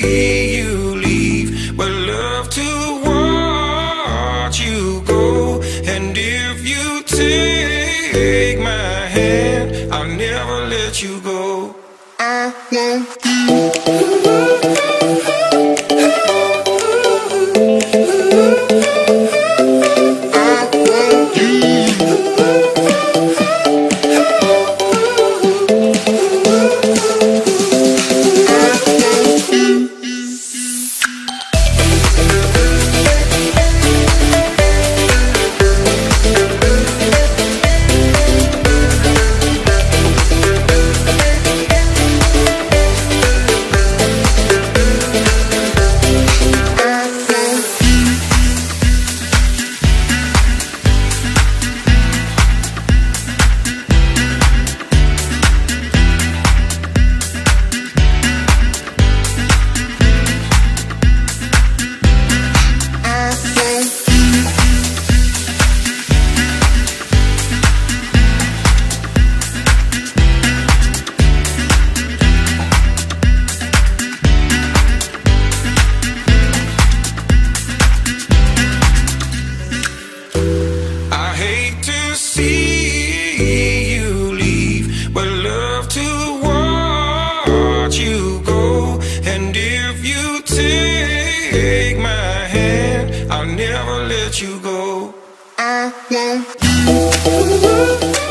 see you leave, but love to watch you go. And if you take my hand, I'll never let you go. I love you. let you go. I won't.